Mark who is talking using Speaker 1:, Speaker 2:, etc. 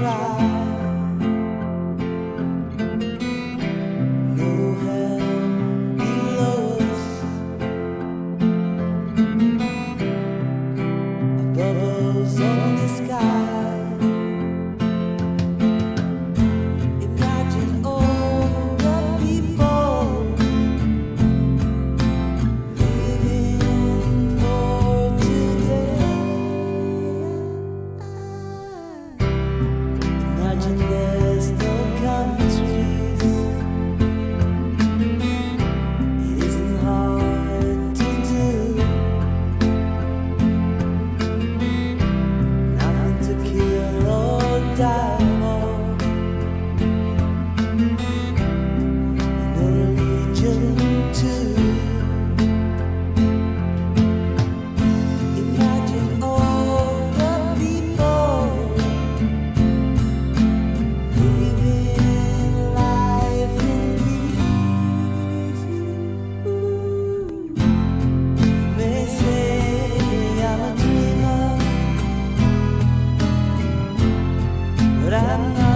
Speaker 1: try. I'm not